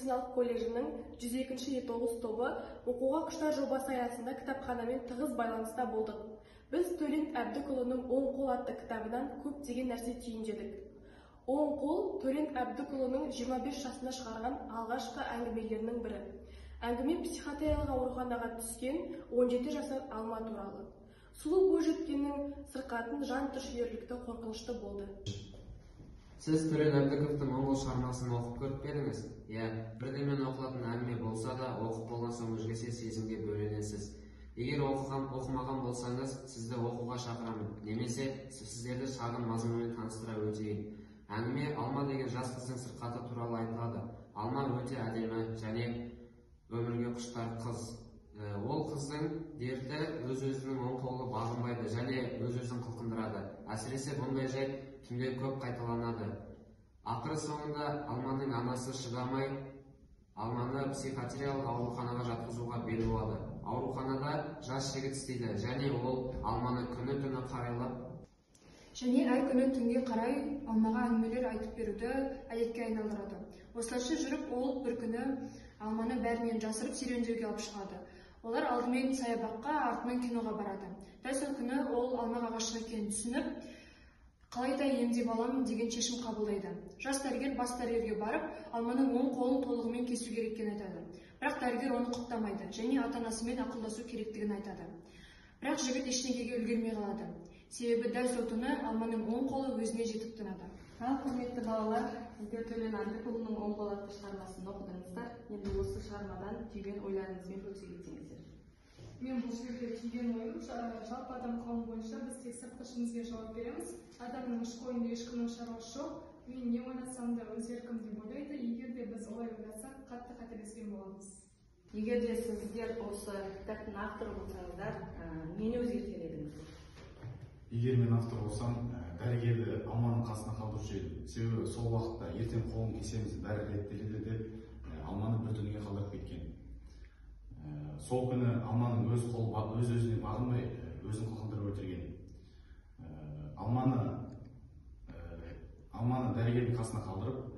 медициналық колледжінің 102 е9 тобы оқуға құштар жобасы аясында кітапханамен тығыз байланыста болдық. Біз Төлент Әбдікұлының «Оң қол» атты кітабынан көптеген нәрсе түйіндедік. Оң қол Төлент Әбдікұлының 25 жасында шығарған алғашқы әңгімелерінің бірі. Әңгіме психиатриялық ауруханаға түскен 17 жасар Алма туралы. Сұлу бойжеткеннің сырқатын жан түршігерлікті қорқынышты болды. Сіз төлен әбдіковтың моңғол шығармасын оқып көріп пе едіңіз? Иә бірдемен оқылатын әңгіме болса да оқып болған соң өзгеше сезімге бөленесіз. Егер оқыған оқымаған болсаңыз сізді оқуға шақырамын. Немесе сіздерді шағын мазмұнмен таныстыра өтейін. Әңгіме алма деген жас қыздың сырқаты туралы айтылады алма өте әдемі және өмірге құштар қыз. Ол қыздың дерті өз өзінің оң қолы бағынбайды және өз өзін қылқындырады әсіресе бұндай жайт түнде көп қайталанады. Ақыры соңында алманың анасы шыдамай алманы психиатриялық ауруханаға жатқызуға бел буады. Ауруханада жас жігіт істейді және ол алманы күні түні қарайлап және әр күні түнге қарай алмаға әңгімелер айтып беруді әдетке айналдырады. Осылайша жүріп ол бір күні алманы бәрінен жасырып серуендеуге алып шығады. Олар алдымен саябаққа артынан киноға барады. Дәл сол күні ол алмаға ғашық екенін түсініп қалай да емдеп аламын деген шешім қабылдайды. Жас дәрігер бас дәрігерге барып алманың оң қолын толығымен кесу керек екенін айтады. Бірақ дәрігер оны құптамайды және ата анасымен ақылдасу керектігін айтады. Бірақ жігіт ештеңеге үлгермей қалады. Себебі дәл сол түні алманың оң қолы өзіне жетіп тынады ал құрметті балалар сіздер төлен әбдікұлының оң қол атты шығармасын оқыдыңыздар. Енді осы шығармадан түйген ойларыңызбен бөлісе кетсеңіздер. Мен бұл жерде түйген ойым жалпы адам қауымы бойынша біз тек сыртқы ішімізге жауап береміз. Адамның ішкі ойында ешкімнің шаруасы жоқ. Мен не ойласам да өз еркім деп ойлайды. Егер де біз олай ойласақ қатты қателескен боламыз. Егер де сіздер осы кітаптың авторы болсаңыздар нені өзгертер едіңіздер. Егер мен автор болсам дәрігерді алманың қасына қалдырушы едім себебі сол уақытта ертең қолын кесеміз бәрі реттеледі деп алманы бір түнге қалдырып кеткен. Сол күні алманың өз қолы өз өзіне бағынбай өзін қылқындырып өлтірген. Алманы алманы дәрігердің қасына қалдырып